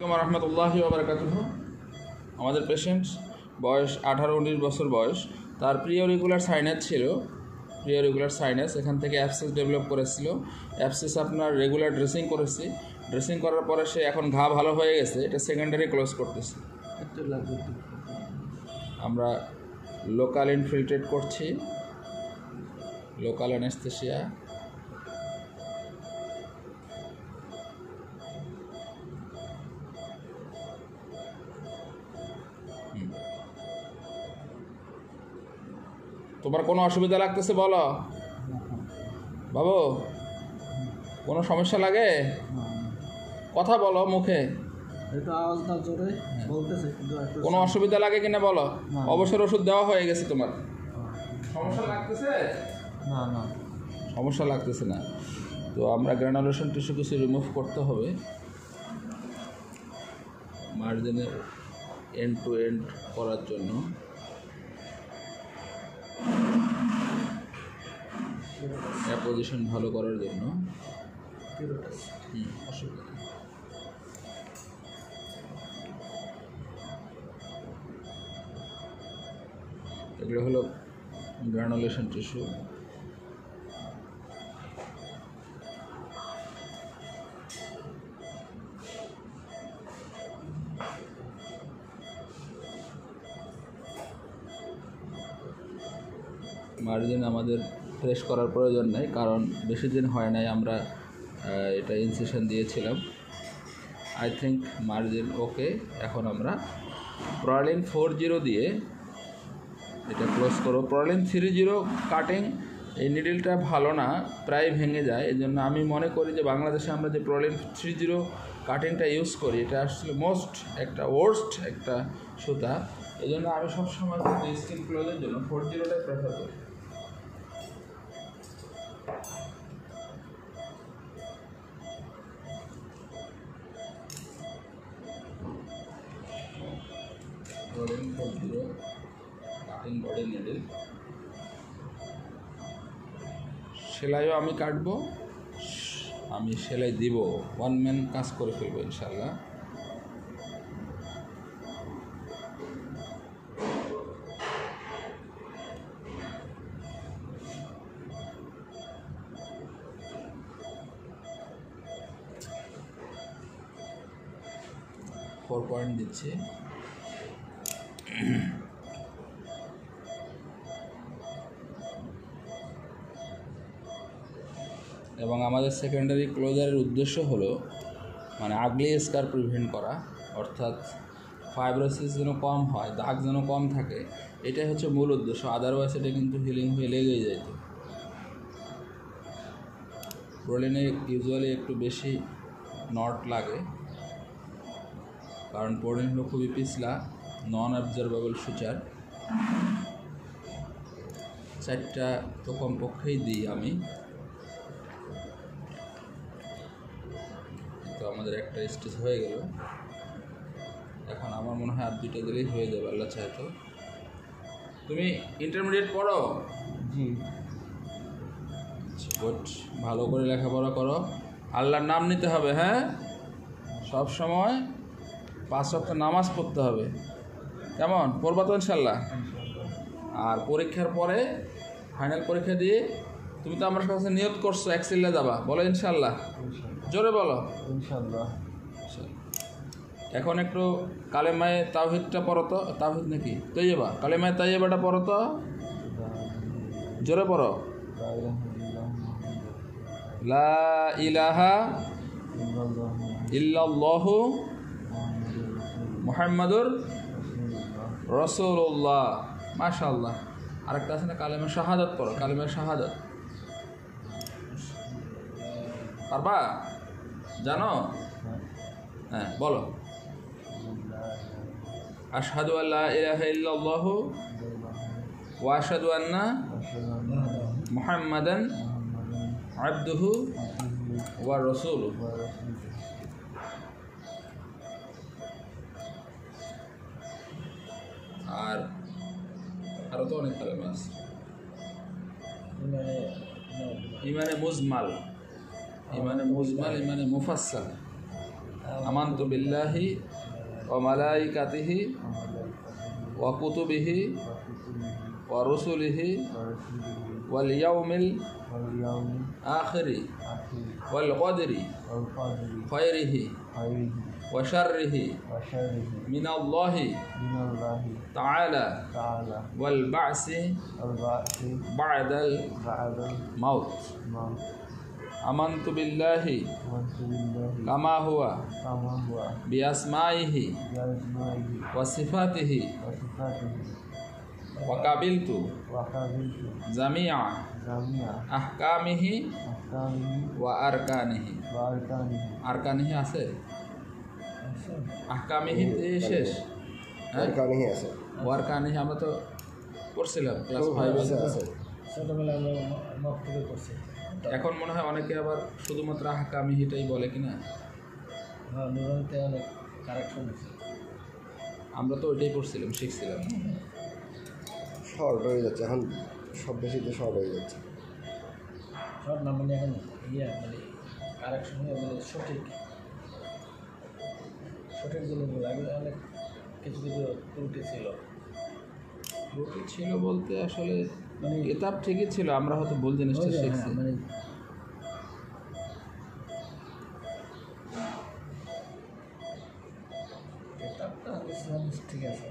রহমতুল্লাহি বারকাতুহ। আমাদের পেশেন্ট বয়স আঠারো উনিশ বছর বয়স। তার প্রিয় রেগুলার সাইনাস ছিল। প্রিয় রেগুলার সাইনাস এখান থেকে অ্যাপসেস ডেভেলপ করেছিল। অ্যাপসেস আপনার রেগুলার ড্রেসিং করেছি। ড্রেসিং করার পরে সে এখন ঘা ভালো হয়ে গেছে। এটা সেকেন্ডারি ক্লোজ করতেছে। আমরা লোকাল ইনফিল্ট্রেট করছি। লোকাল অ্যানেস্থেশিয়া তোমার কোনো অসুবিধা লাগতেছে বলো? বাবু কোনো সমস্যা লাগে? কথা বলো মুখে। কোনো অসুবিধা লাগে কিনা বলো? অবসর ওষুধ দেওয়া হয়ে গেছে তোমার। সমস্যা লাগতেছে? না না। সমস্যা লাগতেছে না। তো আমরা গ্রানুলেশন টিস্যু কিছু রিমুভ করতে হবে। মার্জিনে এন্ড টু এন্ড করার জন্য। পজিশন ভালো করার জন্য। এগুলো হলো গ্রানুলেশন টিস্যু মার্জিন আমাদের ফ্রেশ করার প্রয়োজন নেই, কারণ বেশি দিন হয় নাই আমরা এটা ইনসেশন দিয়েছিলাম। আই থিঙ্ক মার্জিন ওকে এখন আমরা প্রলিন ফোর জিরো দিয়ে এটা ক্লোজ করব। প্রলিন থ্রি জিরো কাটিং এই নিডলটা ভালো না, প্রায় ভেঙে যায় এই জন্য আমি মনে করি যে বাংলাদেশে আমরা যে প্রলিন থ্রি জিরো কাটিংটা ইউজ করি, এটা আসলে মোস্ট একটা ওয়ার্স্ট একটা সুতা। এই জন্য আমি সবসময় স্কিন ক্লোজের জন্য ফোর জিরোটাই প্রেফার করি। Prolene four zero cutting body needle সেলাইও আমি কাটবো, আমি সেলাই দিব। ওয়ান ম্যান কাজ করে ফেলব ইনশাল্লাহ ফোর পয়েন্ট দিচ্ছি। এবং আমাদের সেকেন্ডারি ক্লোজারের উদ্দেশ্য হলো মানে আগলি স্কার প্রিভেন্ট করা, অর্থাৎ ফাইব্রোসিস যেন কম হয়, দাগ যেন কম থাকে, এটাই হচ্ছে মূল উদ্দেশ্য আদারওয়াইজ এটা কিন্তু হিলিং হয়ে লেগেই যেত প্রোলিনে ইউজুয়ালি একটু বেশি নট লাগে, কারণ প্রোলিন হলো খুবই পিছলা। নন অবজারভেবল সুচার চারটা তো কমপক্ষেই দিই আমি। তো আমাদের একটা স্টেজ হয়ে গেল। এখন আমার মনে হয় আর দুইটা দিলেই হয়ে যাবে আল্লাহ চায় তো। তুমি ইন্টারমিডিয়েট পড়ো? জি। গুড ভালো করে লেখাপড়া করো। আল্লাহর নাম নিতে হবে হ্যাঁ? সব সময় পাঁচ সপ্তাহ নামাজ পড়তে হবে। কেমন? পড়বা তো ইনশাল্লাহ। আর পরীক্ষার পরে ফাইনাল পরীক্ষা দিয়ে তুমি তো আমার কাছে নিয়ত করছ এক্সিল্লা যাবা। বলো ইনশাল্লাহ। জোরে বলো। ইনশাল্লাহ। এখন একটু কালেমায় তাওহিদটা পড়ো তো। তাওহিদ নাকি? তৈবা কালেমায় তাইবাটা পড়ো তো। জোরে পড়ো। লা ইলাহা ইল্লাল্লাহু মুহাম্মাদুর রসুল্লাহ মাশাল্লাহ আরেকটা আছে না, কালেমা শাহাদাত পড়ো, কালেমা শাহাদাত। পারবা? জানো? হ্যাঁ বলো। আশহাদু আল্লাহ ইলাহা ইল্লাল্লাহ ওয়া আন্না মুহাম্মাদান আবদুহু ওয়া রাসূলুহু। আর আরও তো অনেক ভালো মাছ ইমানে মুজমাল। ইমানে মুজমাল ইমানে মুফাসসাল। তো বিল্লাহি ও মালাইকাতিহি ও কুতুবিহি ও রসুলিহি ওয়াল ইয়াউমিল আখরি। والقدر خيره وشره من الله تعالى والبعث بعد الموت. آمنت بالله كما هو بأسمائه وصفاته. وقبلت جميع আহকামিহি ওয়া আরকানিহি আরকানিহি আছে আহকামিহি শেষ আরকানিহি আছে ওয়ারকানিহি আমরা তো পড়ছিলাম ক্লাস ফাইভে ছোটবেলায় এখন মনে হয় অনেকে আবার শুধুমাত্র আহকামিহিটাই বলে কিনা? হ্যাঁ অনেক কারেকশন আমরা তো ওইটাই পড়ছিলাম শিখছিলাম শর্ট হয়ে যাচ্ছে এখন সব বেশিতে শর্ট হয়ে যাচ্ছে। সব না মানে এখন ইয়ে মানে কারেকশন মানে সঠিক সঠিক জিনিসগুলো আগে অনেক কিছু কিছু ত্রুটি ছিল। ত্রুটি ছিল বলতে আসলে মানে কিতাব ঠিকই ছিল আমরা হয়তো ভুল জিনিসটা শিখছি হ্যাঁ, মানে হাদিস হাদিস ঠিক আছে।